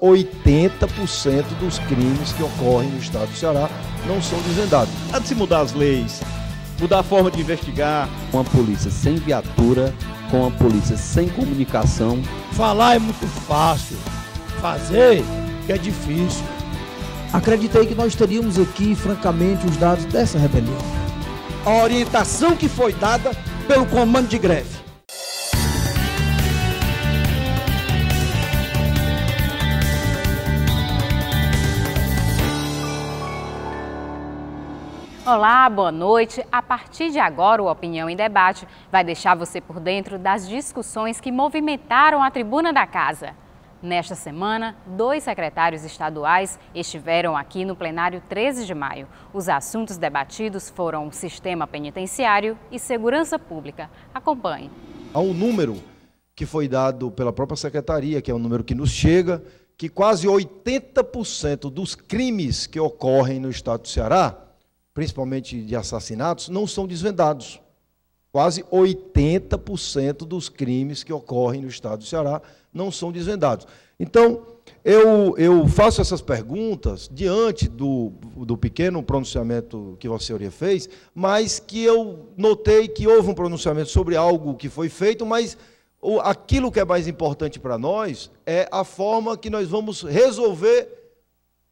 80% dos crimes que ocorrem no estado do Ceará não são desvendados. Há de se mudar as leis, mudar a forma de investigar. Com a polícia sem viatura, com a polícia sem comunicação. Falar é muito fácil, fazer que é difícil. Acreditei que nós teríamos aqui, francamente, os dados dessa rebelião. A orientação que foi dada pelo comando de greve. Olá, boa noite. A partir de agora, o Opinião em Debate vai deixar você por dentro das discussões que movimentaram a tribuna da casa. Nesta semana, dois secretários estaduais estiveram aqui no plenário 13 de maio. Os assuntos debatidos foram sistema penitenciário e segurança pública. Acompanhe. Há um número que foi dado pela própria secretaria, que é um número que nos chega, que quase 80% dos crimes que ocorrem no estado do Ceará principalmente de assassinatos, não são desvendados. Quase 80% dos crimes que ocorrem no estado do Ceará não são desvendados. Então, eu, eu faço essas perguntas diante do, do pequeno pronunciamento que Vossa Senhoria fez, mas que eu notei que houve um pronunciamento sobre algo que foi feito, mas aquilo que é mais importante para nós é a forma que nós vamos resolver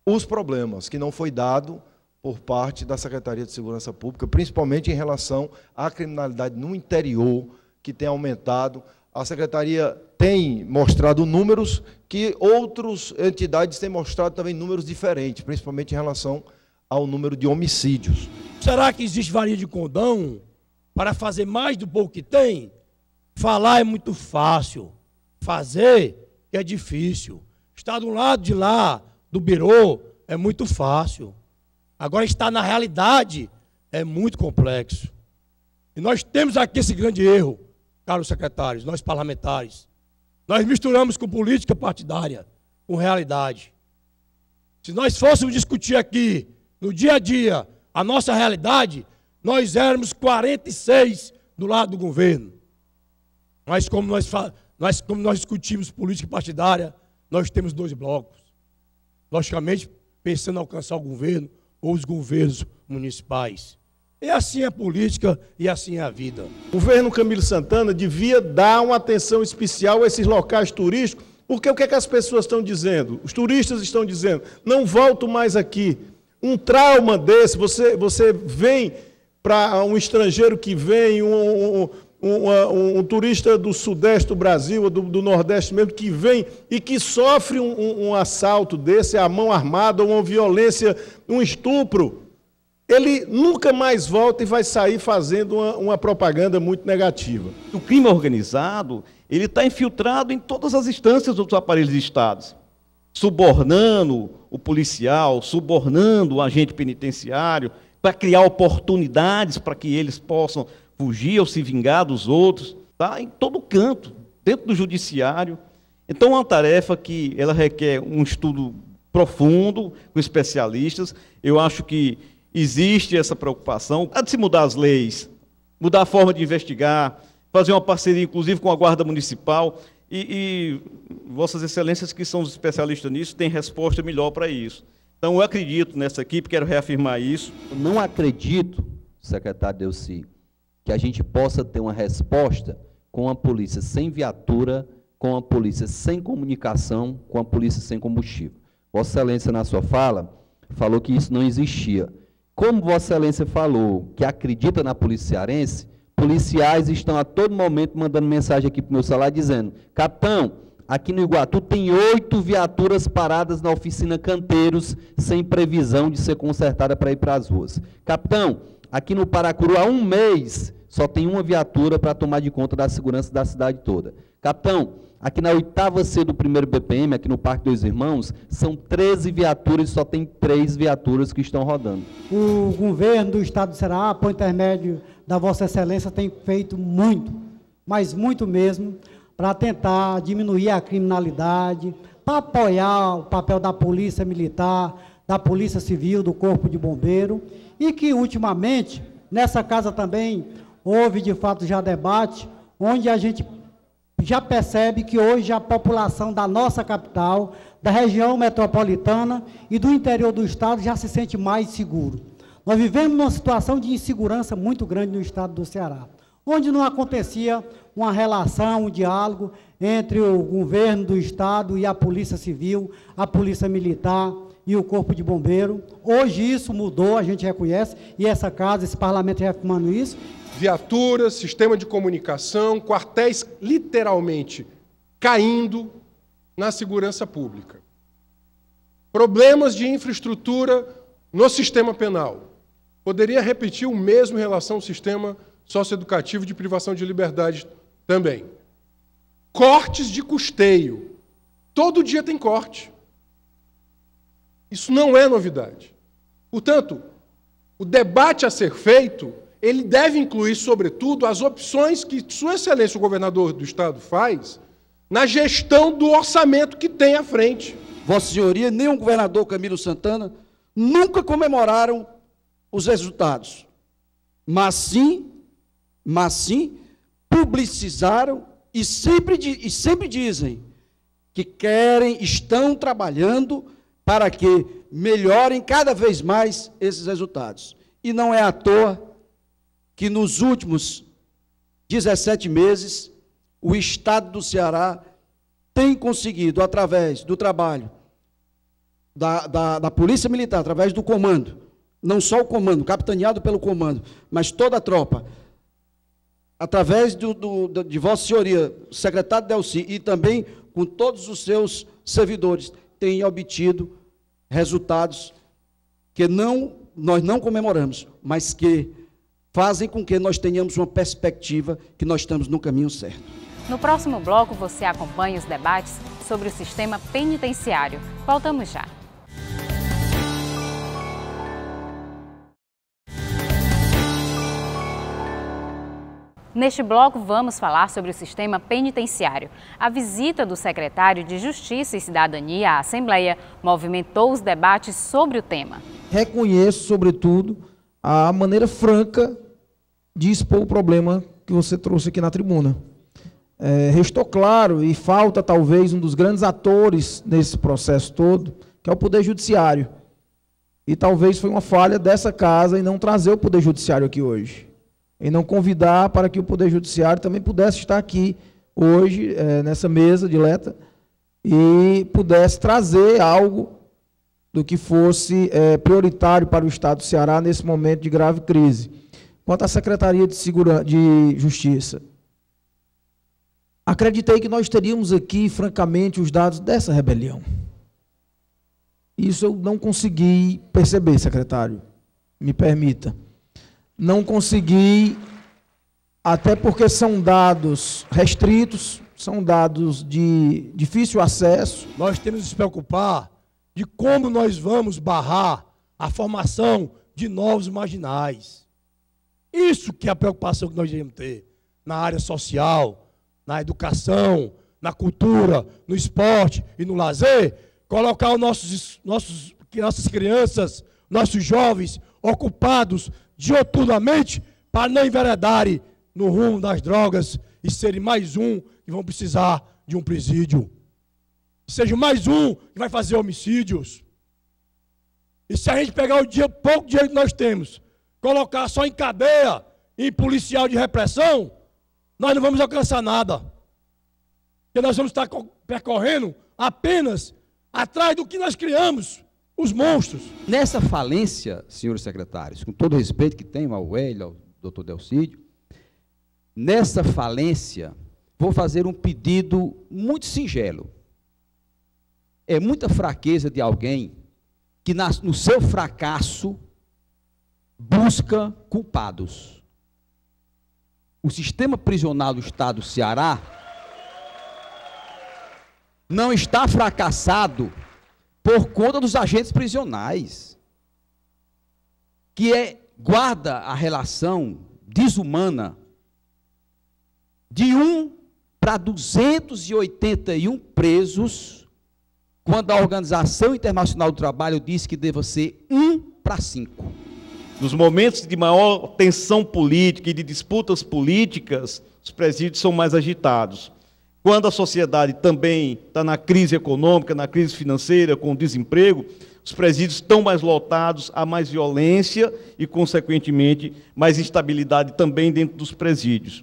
os problemas, que não foi dado por parte da Secretaria de Segurança Pública, principalmente em relação à criminalidade no interior, que tem aumentado. A Secretaria tem mostrado números que outras entidades têm mostrado também números diferentes, principalmente em relação ao número de homicídios. Será que existe varia de condão para fazer mais do pouco que tem? Falar é muito fácil, fazer é difícil. Estar do lado de lá, do birô, é muito fácil. Agora, estar na realidade é muito complexo. E nós temos aqui esse grande erro, caros secretários, nós parlamentares. Nós misturamos com política partidária, com realidade. Se nós fôssemos discutir aqui, no dia a dia, a nossa realidade, nós éramos 46 do lado do governo. Mas como nós, nós, como nós discutimos política partidária, nós temos dois blocos. Logicamente, pensando em alcançar o governo, ou os governos municipais. Assim é a política e assim é a vida. O governo Camilo Santana devia dar uma atenção especial a esses locais turísticos, porque o que, é que as pessoas estão dizendo? Os turistas estão dizendo, não volto mais aqui. Um trauma desse, você, você vem para um estrangeiro que vem, um, um, um, um, um, turista do sudeste do Brasil, do, do nordeste mesmo, que vem e que sofre um, um assalto desse, a mão armada, uma violência, um estupro, ele nunca mais volta e vai sair fazendo uma, uma propaganda muito negativa. O crime organizado, ele está infiltrado em todas as instâncias dos aparelhos de Estado, subornando o policial, subornando o agente penitenciário, para criar oportunidades para que eles possam fugir ou se vingar dos outros, está em todo canto, dentro do judiciário. Então, é uma tarefa que ela requer um estudo profundo, com especialistas. Eu acho que existe essa preocupação. Há de se mudar as leis, mudar a forma de investigar, fazer uma parceria, inclusive, com a Guarda Municipal. E, e Vossas Excelências, que são os especialistas nisso, têm resposta melhor para isso. Então, eu acredito nessa equipe, quero reafirmar isso. Eu não acredito, secretário Delci, que a gente possa ter uma resposta com a polícia sem viatura, com a polícia sem comunicação, com a polícia sem combustível. Vossa Excelência, na sua fala, falou que isso não existia. Como Vossa Excelência falou que acredita na polícia cearense, policiais estão a todo momento mandando mensagem aqui para o meu celular dizendo: Capitão, aqui no Iguatu tem oito viaturas paradas na oficina Canteiros, sem previsão de ser consertada para ir para as ruas. Capitão, Aqui no Paracuru, há um mês, só tem uma viatura para tomar de conta da segurança da cidade toda. Capitão, aqui na oitava C do primeiro BPM, aqui no Parque Dois Irmãos, são 13 viaturas e só tem três viaturas que estão rodando. O governo do Estado do Ceará, por intermédio da Vossa Excelência, tem feito muito, mas muito mesmo, para tentar diminuir a criminalidade, para apoiar o papel da Polícia Militar, da Polícia Civil, do Corpo de Bombeiro e que ultimamente, nessa casa também, houve de fato já debate, onde a gente já percebe que hoje a população da nossa capital, da região metropolitana e do interior do estado já se sente mais seguro. Nós vivemos numa situação de insegurança muito grande no estado do Ceará, onde não acontecia uma relação, um diálogo entre o governo do estado e a polícia civil, a polícia militar e o corpo de bombeiro. Hoje isso mudou, a gente reconhece, e essa casa, esse parlamento reafirmando isso, viaturas, sistema de comunicação, quartéis literalmente caindo na segurança pública. Problemas de infraestrutura no sistema penal. Poderia repetir o mesmo em relação ao sistema socioeducativo de privação de liberdade também. Cortes de custeio. Todo dia tem corte. Isso não é novidade. Portanto, o debate a ser feito ele deve incluir, sobretudo, as opções que Sua Excelência o Governador do Estado faz na gestão do orçamento que tem à frente. Vossa Senhoria, nem o governador Camilo Santana nunca comemoraram os resultados, mas sim, mas sim publicizaram e sempre, e sempre dizem que querem, estão trabalhando para que melhorem cada vez mais esses resultados. E não é à toa que nos últimos 17 meses, o Estado do Ceará tem conseguido, através do trabalho da, da, da, Polícia Militar, através do comando, não só o comando, capitaneado pelo comando, mas toda a tropa, através do, do, de Vossa Senhoria, secretário Delci, e também com todos os seus servidores, tem obtido resultados que não, nós não comemoramos, mas que fazem com que nós tenhamos uma perspectiva que nós estamos no caminho certo. No próximo bloco, você acompanha os debates sobre o sistema penitenciário. Voltamos já. Neste bloco, vamos falar sobre o sistema penitenciário. A visita do secretário de Justiça e Cidadania à Assembleia movimentou os debates sobre o tema. Reconheço, sobretudo, a maneira franca de expor o problema que você trouxe aqui na tribuna. É, restou claro, e falta talvez um dos grandes atores nesse processo todo, que é o Poder Judiciário. E talvez foi uma falha dessa casa em não trazer o Poder Judiciário aqui hoje. Em não convidar para que o Poder Judiciário também pudesse estar aqui hoje, é, nessa mesa dileta, e pudesse trazer algo do que fosse é, prioritário para o Estado do Ceará nesse momento de grave crise. Quanto à Secretaria de, Segura... de Justiça, acreditei que nós teríamos aqui, francamente, os dados dessa rebelião. Isso eu não consegui perceber, secretário. Me permita. Não consegui, até porque são dados restritos, são dados de difícil acesso. Nós temos que nos preocupar de como nós vamos barrar a formação de novos marginais. Isso que é a preocupação que nós devemos ter na área social, na educação, na cultura, no esporte e no lazer, colocar os nossos, nossos, nossas crianças, nossos jovens ocupados dioturnamente para não enveredarem no rumo das drogas e serem mais um que vão precisar de um presídio. Seja mais um que vai fazer homicídios. E se a gente pegar o dia, pouco dinheiro que nós temos, colocar só em cadeia, em policial de repressão, nós não vamos alcançar nada. Porque nós vamos estar percorrendo apenas atrás do que nós criamos, os monstros. Nessa falência, senhores secretários, com todo o respeito que tenho ao Hélio, ao doutor Delcídio, nessa falência, vou fazer um pedido muito singelo. É muita fraqueza de alguém que no seu fracasso busca culpados. O sistema prisional do Estado do Ceará não está fracassado por conta dos agentes prisionais, que é, guarda a relação desumana de um para 281 presos, quando a Organização Internacional do Trabalho diz que deva ser um para cinco. Nos momentos de maior tensão política e de disputas políticas, os presídios são mais agitados. Quando a sociedade também está na crise econômica, na crise financeira, com desemprego, os presídios estão mais lotados, há mais violência e, consequentemente, mais instabilidade também dentro dos presídios.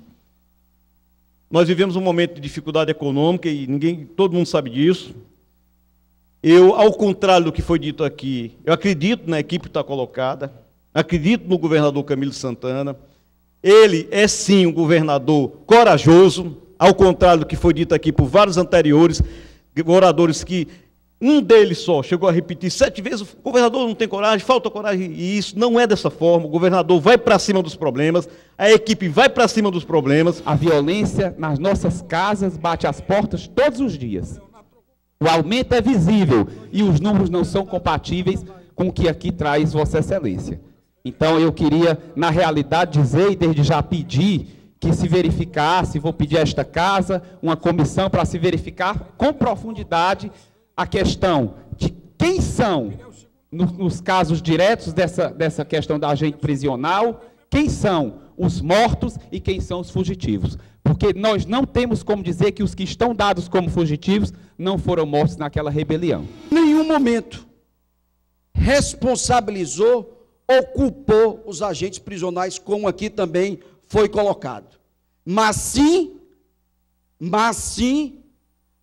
Nós vivemos um momento de dificuldade econômica e ninguém, todo mundo sabe disso. Eu, ao contrário do que foi dito aqui, eu acredito na equipe que está colocada, acredito no governador Camilo Santana. Ele é sim um governador corajoso, ao contrário do que foi dito aqui por vários anteriores, oradores que um deles só chegou a repetir sete vezes: o governador não tem coragem, falta coragem, e isso não é dessa forma. O governador vai para cima dos problemas, a equipe vai para cima dos problemas. A violência nas nossas casas bate as portas todos os dias. O aumento é visível e os números não são compatíveis com o que aqui traz Vossa Excelência. Então eu queria, na realidade, dizer e desde já pedir que se verificasse, vou pedir a esta casa, uma comissão para se verificar com profundidade a questão de quem são, nos, casos diretos dessa, dessa questão da agente prisional, quem são os mortos e quem são os fugitivos. Porque nós não temos como dizer que os que estão dados como fugitivos não foram mortos naquela rebelião. Nenhum momento responsabilizou ou culpou os agentes prisionais, como aqui também foi colocado. Mas sim, mas sim,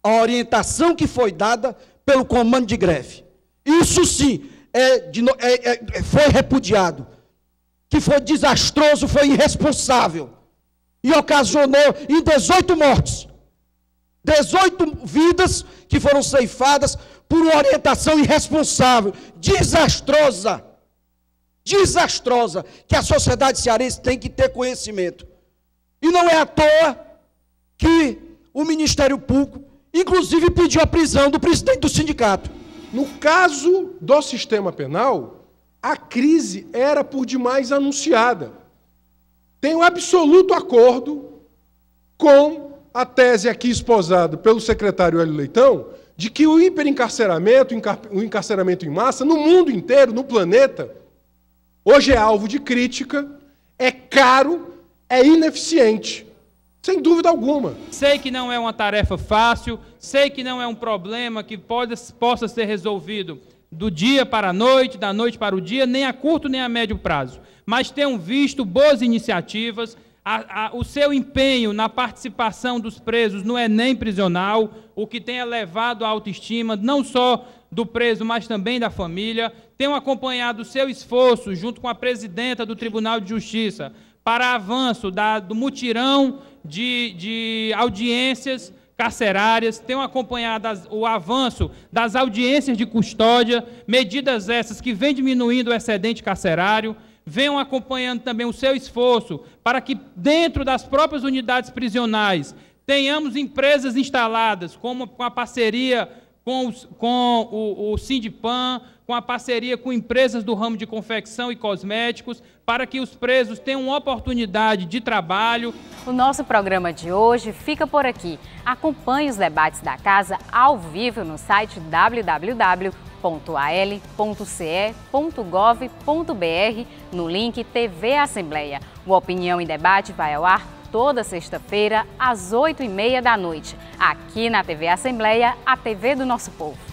a orientação que foi dada pelo comando de greve. Isso sim é de, é, é, foi repudiado. Que foi desastroso, foi irresponsável. E ocasionou em 18 mortes. 18 vidas que foram ceifadas por uma orientação irresponsável, desastrosa. Desastrosa, que a sociedade cearense tem que ter conhecimento. E não é à toa que o Ministério Público, inclusive, pediu a prisão do presidente do sindicato. No caso do sistema penal, a crise era por demais anunciada. Um absoluto acordo com a tese aqui esposada pelo secretário Hélio Leitão, de que o hiperencarceramento, o encarceramento em massa, no mundo inteiro, no planeta, hoje é alvo de crítica, é caro é ineficiente. Sem dúvida alguma. Sei que não é uma tarefa fácil, sei que não é um problema que pode, possa ser resolvido do dia para a noite, da noite para o dia, nem a curto nem a médio prazo. Mas tenho visto boas iniciativas, a, a, o seu empenho na participação dos presos no Enem prisional, o que tem elevado a autoestima, não só do preso, mas também da família. Tenho acompanhado o seu esforço, junto com a presidenta do Tribunal de Justiça, para avanço da, do mutirão de, de audiências carcerárias, tenham acompanhado as, o avanço das audiências de custódia, medidas essas que vêm diminuindo o excedente carcerário, venham acompanhando também o seu esforço para que, dentro das próprias unidades prisionais, tenhamos empresas instaladas, como com a parceria com, os, com o, o Sindipam, com a parceria com empresas do ramo de confecção e cosméticos, para que os presos tenham oportunidade de trabalho. O nosso programa de hoje fica por aqui. Acompanhe os debates da casa ao vivo no site www.al.ce.gov.br no link TV Assembleia. O Opinião em Debate vai ao ar toda sexta-feira às oito e meia da noite, aqui na TV Assembleia, a TV do nosso povo.